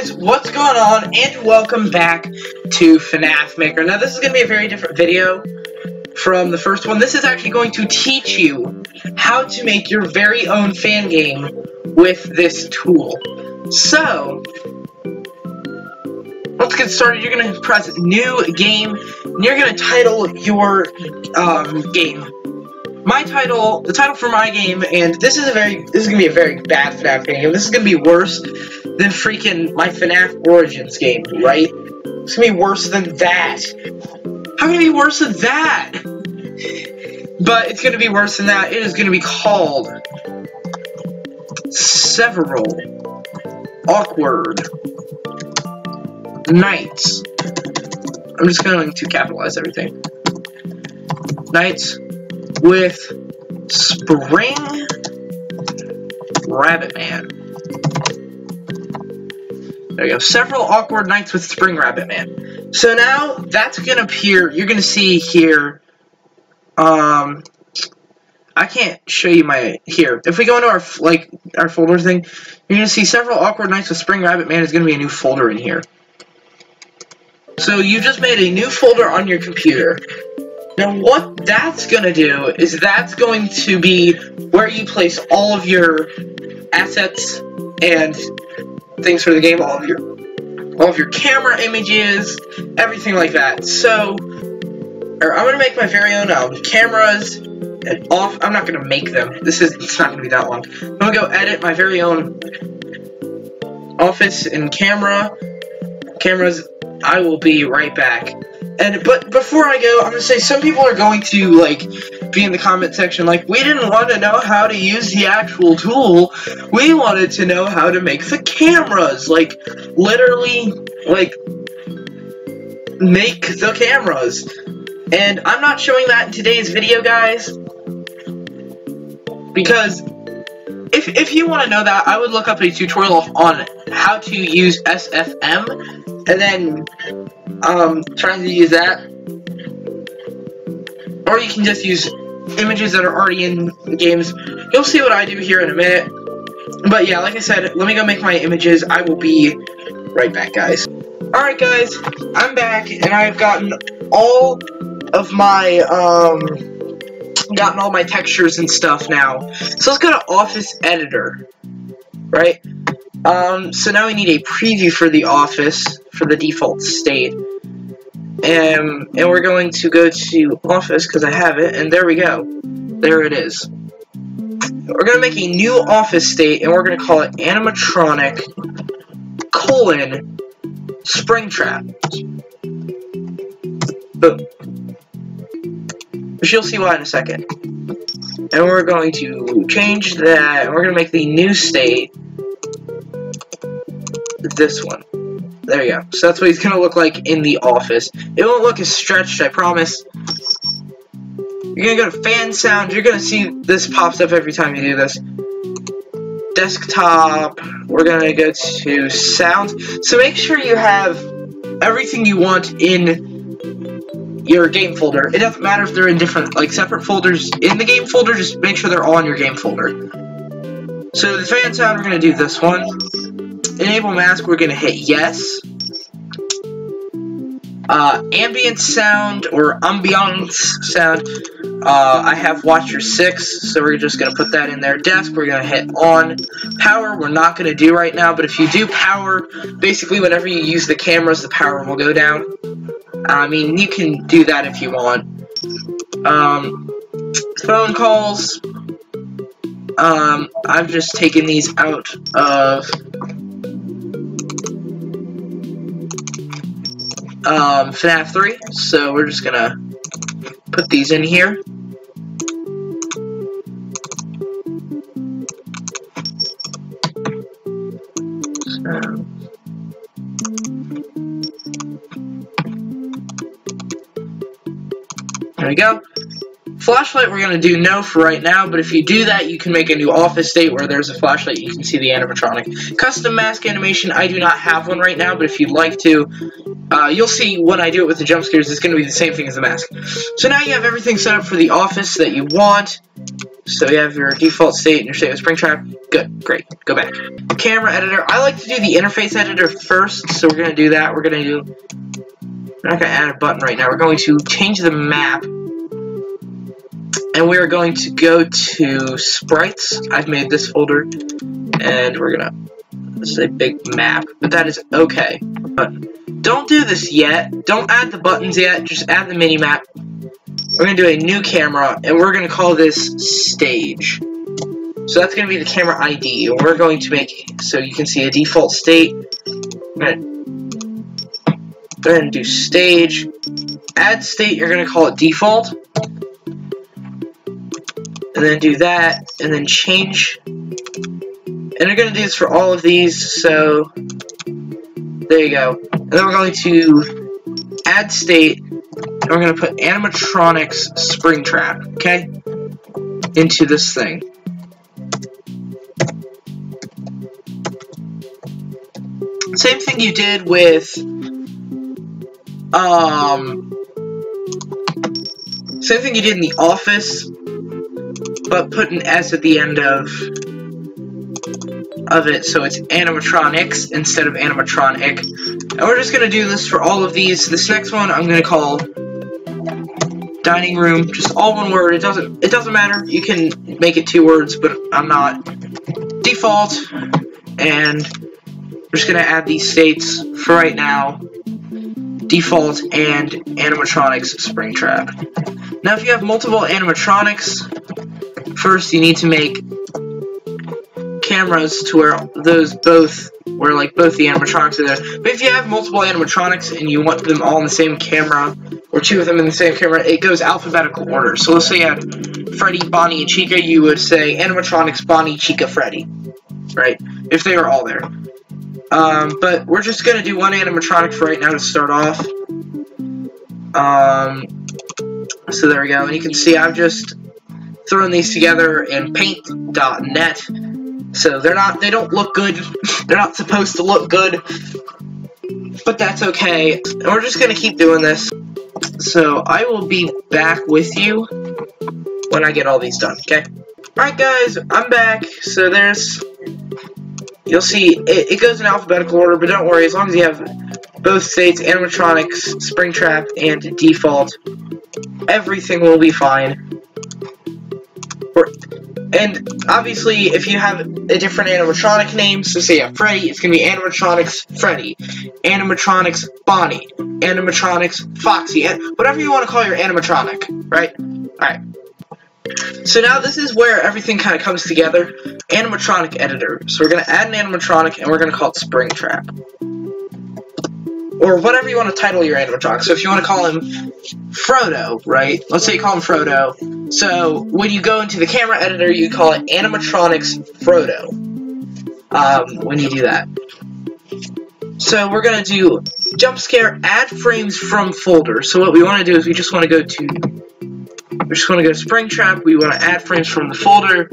guys, what's going on, and welcome back to FNAF Maker. Now, this is going to be a very different video from the first one. This is actually going to teach you how to make your very own fan game with this tool. So, let's get started. You're going to press New Game, and you're going to title your um, game my title, the title for my game, and this is a very, this is gonna be a very bad FNAF game. This is gonna be worse than freaking my FNAF Origins game, right? It's gonna be worse than that. How can it be worse than that? But it's gonna be worse than that. It is gonna be called Several Awkward Nights. I'm just going to capitalize everything. Nights with Spring Rabbit Man. There you go. Several awkward nights with Spring Rabbit Man. So now that's gonna appear. You're gonna see here. Um, I can't show you my here. If we go into our like our folder thing, you're gonna see several awkward nights with Spring Rabbit Man is gonna be a new folder in here. So you just made a new folder on your computer. Now what that's going to do is that's going to be where you place all of your assets and things for the game, all of your all of your camera images, everything like that. So I'm to make my very own um, cameras and off. I'm not to make them. This is it's not to be that long. I'm to go edit my very own office and camera cameras. I will be right back. And but before I go, I'm gonna say some people are going to like be in the comment section like we didn't want to know how to use the actual tool. We wanted to know how to make the cameras. Like literally like make the cameras. And I'm not showing that in today's video, guys. Because if, if you want to know that, I would look up a tutorial on how to use SFM, and then um, trying to use that. Or you can just use images that are already in games. You'll see what I do here in a minute. But yeah, like I said, let me go make my images. I will be right back, guys. Alright, guys, I'm back, and I've gotten all of my, um, gotten all my textures and stuff now. So let's go to Office Editor, right? Um, so now we need a preview for the Office for the default state. Um, and we're going to go to Office because I have it, and there we go. There it is. We're going to make a new Office state, and we're going to call it animatronic colon Springtrap. Boom. Which you'll see why in a second. And we're going to change that, and we're going to make the new state this one. There you go. So that's what he's to look like in the office. It won't look as stretched, I promise. You're to go to fan sound. You're to see this pops up every time you do this. Desktop. We're to go to sound. So make sure you have everything you want in your game folder. It doesn't matter if they're in different, like, separate folders in the game folder. Just make sure they're all in your game folder. So the fan sound, we're to do this one. Enable mask, we're going to hit yes. Uh, ambient sound or ambiance sound, uh, I have Watcher 6, so we're just going to put that in there. Desk, we're going to hit on. Power, we're not going to do right now, but if you do power, basically whenever you use the cameras, the power will go down. I mean, you can do that if you want. Um, phone calls, um, I've just taken these out of um, FNAF 3, so we're just gonna put these in here. There we go. Flashlight we're going to do no for right now, but if you do that, you can make a new office state where there's a flashlight, you can see the animatronic. Custom mask animation, I do not have one right now, but if you'd like to, uh, you'll see when I do it with the jump scares, it's going to be the same thing as the mask. So now you have everything set up for the office that you want. So you have your default state and your state with Springtrap. Good, great. Go back. Camera editor. I like to do the interface editor first, so we're gonna do that. We're gonna do. We're not gonna add a button right now. We're going to change the map, and we are going to go to sprites. I've made this folder, and we're gonna. This is a big map, but that is okay. But don't do this yet. Don't add the buttons yet. Just add the mini map. We're going to do a new camera, and we're going to call this stage. So that's going to be the camera ID. We're going to make, so you can see a default state. I'm and do stage. Add state, you're going to call it default. And then do that, and then change. And you're going to do this for all of these, so there you go. And then we're going to add state, and we're going to put animatronics Springtrap, okay, into this thing. Same thing you did with, um, same thing you did in the office, but put an S at the end of of it, so it's animatronics instead of animatronic. And we're just gonna do this for all of these. This next one I'm gonna call dining room, just all one word. It doesn't it doesn't matter. You can make it two words, but I'm not. Default, and we're just gonna add these states for right now. Default and animatronics Springtrap. Now, if you have multiple animatronics, first you need to make cameras to where those both, where like both the animatronics are there. But if you have multiple animatronics and you want them all in the same camera, or two of them in the same camera, it goes alphabetical order. So let's say you had Freddy, Bonnie, and Chica, you would say animatronics, Bonnie, Chica, Freddy, right? If they were all there. Um, but we're just gonna do one animatronic for right now to start off. Um, so there we go, and you can see I've just thrown these together in paint.net so they're not, they don't look good. they're not supposed to look good. But that's okay. And we're just to keep doing this. So I will be back with you when I get all these done, okay? Alright guys, I'm back. So there's, you'll see, it, it goes in alphabetical order, but don't worry, as long as you have both states, animatronics, Springtrap, and default, everything will be fine. And obviously, if you have a different animatronic name, so say have Freddy, it's to be animatronics Freddy, animatronics Bonnie, animatronics Foxy, and whatever you want to call your animatronic, right? Alright. So now this is where everything kind of comes together. Animatronic editor. So we're to add an animatronic, and we're to call it Springtrap or whatever you want to title your animatronic. So if you want to call him Frodo, right? Let's say you call him Frodo. So when you go into the camera editor, you call it animatronics Frodo. Um, when you do that. So we're gonna do jump scare add frames from folder. So what we want to do is we just want to go to we just want to go to Springtrap. We want to add frames from the folder,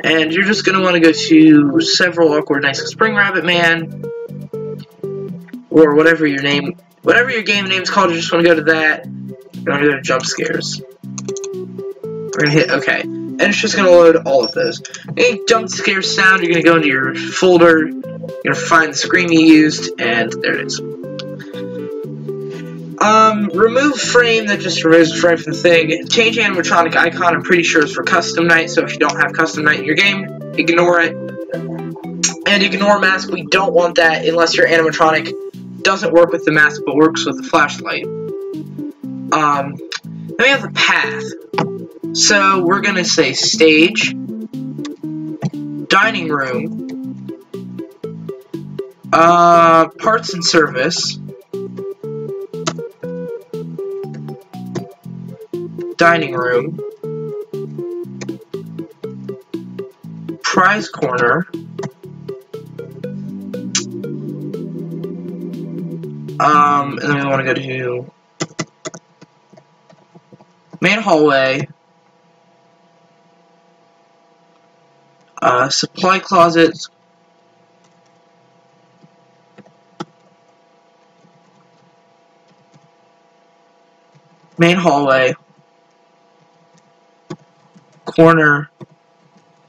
and you're just gonna want to go to several awkward with Spring Rabbit Man or whatever your name, whatever your game name is called, you just want to go to that. You want to go to jump scares. We're gonna hit OK, and it's just gonna load all of those. Any jump scare sound, you're gonna go into your folder, you're gonna find the screen you used, and there it is. Um, remove frame, that just removes the frame from the thing. Change animatronic icon, I'm pretty sure is for custom night, so if you don't have custom night in your game, ignore it. And ignore mask, we don't want that unless your animatronic doesn't work with the mask, but works with the flashlight. Um, then we have the path. So we're gonna say stage, dining room, uh, parts and service, dining room, prize corner, Um, and then we want to go to main hallway, uh, supply closets, main hallway, corner,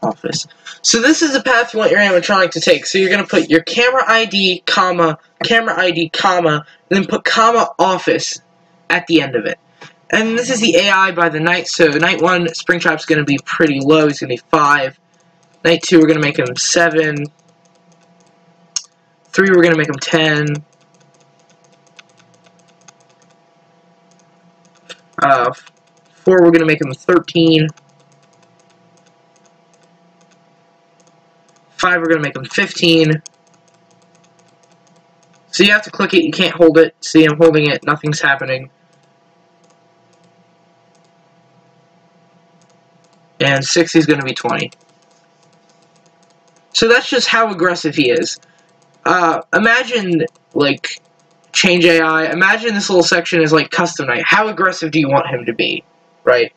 office. So this is the path you want your animatronic to take. So you're going to put your camera ID, comma, camera ID, comma, and then put comma office at the end of it. And this is the AI by the night. So night one, Springtrap's going to be pretty low. He's going to be 5. Night two, we're going to make him 7. 3, we're going to make him 10. Uh, 4, we're going to make him 13. 5, we're going to make them 15. So you have to click it, you can't hold it. See, I'm holding it, nothing's happening. And 60 is going to be 20. So that's just how aggressive he is. Uh, imagine, like, change AI. Imagine this little section is like custom night. How aggressive do you want him to be, right?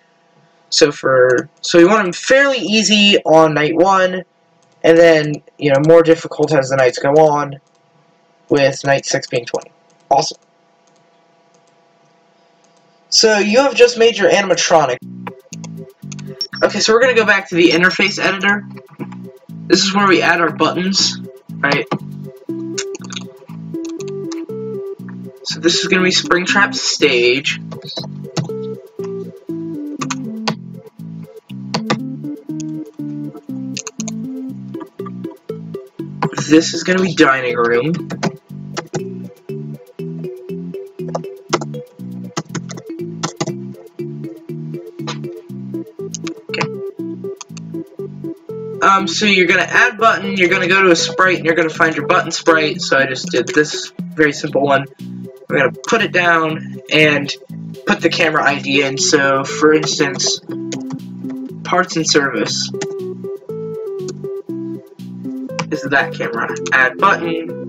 So for so you want him fairly easy on night one, and then you know more difficult as the nights go on, with night six being twenty. Awesome. So you have just made your animatronic. Okay, so we're gonna go back to the interface editor. This is where we add our buttons, right? So this is going to be Springtrap's stage. This is going to be dining room. Okay. Um, so you're going to add button, you're going to go to a sprite, and you're going to find your button sprite. So I just did this very simple one. We're to put it down and put the camera ID in. So, for instance, parts and service is that camera. Add button.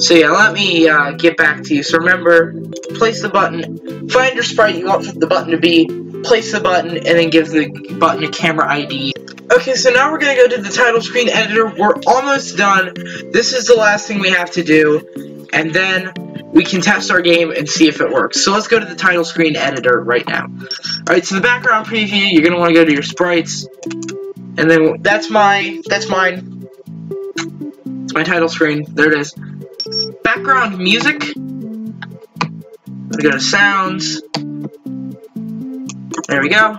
So yeah, let me uh, get back to you. So remember, place the button, find your sprite you want the button to be, place the button, and then give the button a camera ID. Okay, so now we're to go to the title screen editor. We're almost done. This is the last thing we have to do. And then we can test our game and see if it works. So let's go to the title screen editor right now. Alright, so the background preview, you're want to go to your sprites. And then that's my, that's mine. My title screen. There it is. Background music. We go to sounds. There we go.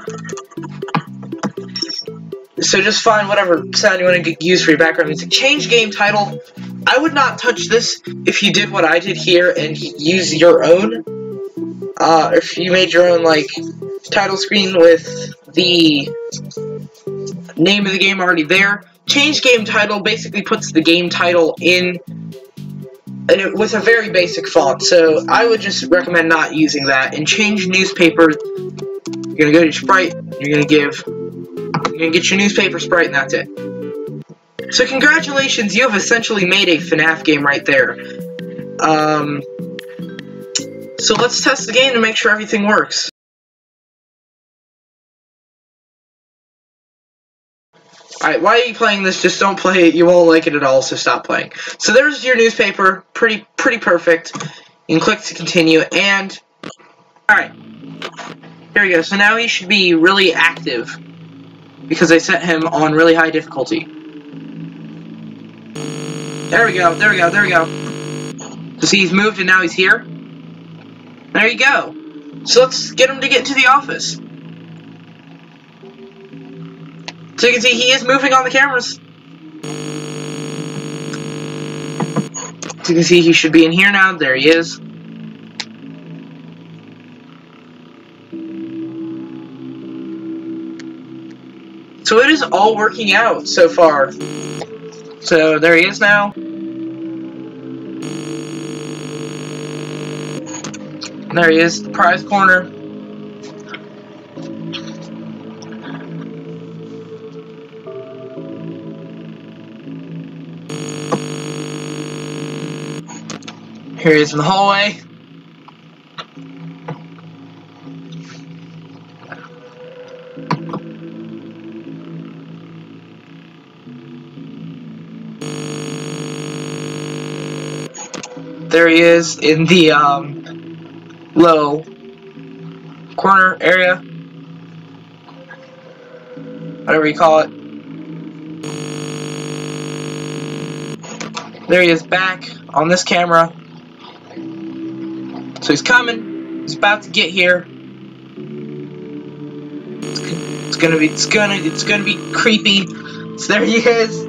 So just find whatever sound you want to use for your background music. Change game title. I would not touch this if you did what I did here and use your own. Uh, if you made your own, like, title screen with the name of the game already there. Change game title basically puts the game title in and it, with a very basic font, so I would just recommend not using that. And change newspaper, you're gonna go to Sprite, you're gonna give, you're gonna get your newspaper Sprite, and that's it. So congratulations, you have essentially made a FNAF game right there. Um, so let's test the game to make sure everything works. Alright, why are you playing this? Just don't play it. You won't like it at all, so stop playing. So there's your newspaper. Pretty, pretty perfect. You can click to continue, and... Alright. Here we go. So now he should be really active. Because I set him on really high difficulty. There we go, there we go, there we go. So see, he's moved and now he's here. There you go. So let's get him to get into the office. So you can see he is moving on the cameras. So you can see he should be in here now. There he is. So it is all working out so far. So there he is now. There he is, the prize corner. Here he is in the hallway. there he is in the um, low corner area. whatever you call it. There he is back on this camera. So he's coming. He's about to get here. It's gonna be it's gonna it's gonna be creepy. So there he is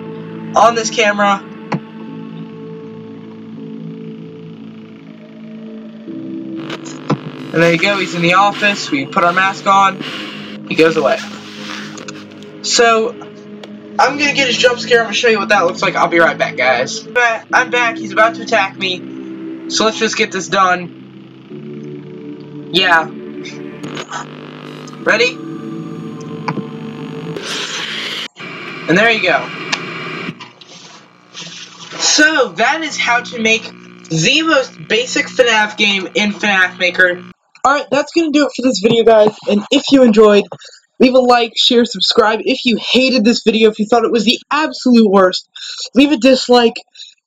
on this camera. And there you go, he's in the office, we put our mask on, he goes away. So, I'm gonna get his jump scare, I'm gonna show you what that looks like, I'll be right back, guys. I'm back, he's about to attack me, so let's just get this done. Yeah. Ready? And there you go. So, that is how to make the most basic FNAF game in FNAF Maker. Alright, that's gonna do it for this video, guys. And if you enjoyed, leave a like, share, subscribe. If you hated this video, if you thought it was the absolute worst, leave a dislike,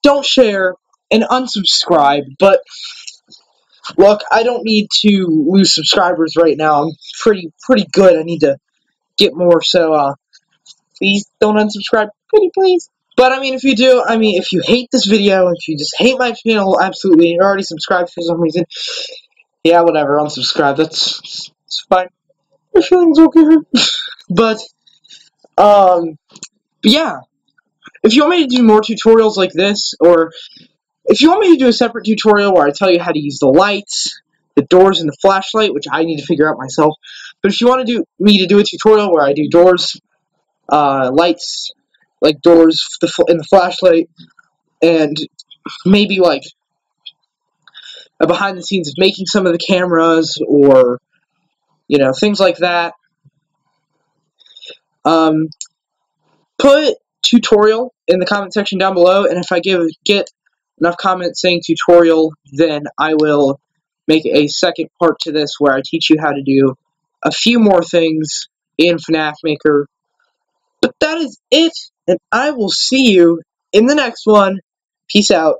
don't share, and unsubscribe. But, look, I don't need to lose subscribers right now. I'm pretty, pretty good. I need to get more, so, uh, please don't unsubscribe. Pretty please. But, I mean, if you do, I mean, if you hate this video, if you just hate my channel, absolutely, you're already subscribed for some reason, yeah, whatever, unsubscribe, that's, that's fine. My feelings okay. but, um, but yeah, if you want me to do more tutorials like this, or if you want me to do a separate tutorial where I tell you how to use the lights, the doors, and the flashlight, which I need to figure out myself, but if you want to do me to do a tutorial where I do doors, uh, lights, like doors the in the flashlight, and maybe like a behind the scenes of making some of the cameras or you know things like that. Um, put tutorial in the comment section down below, and if I give get enough comments saying tutorial, then I will make a second part to this where I teach you how to do a few more things in FNAF Maker. But that is it, and I will see you in the next one. Peace out.